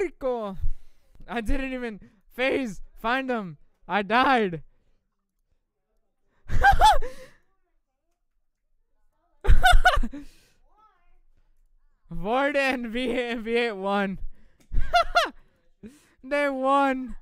Rico. I didn't even phase find them. I died. Warden V V8 won. they won.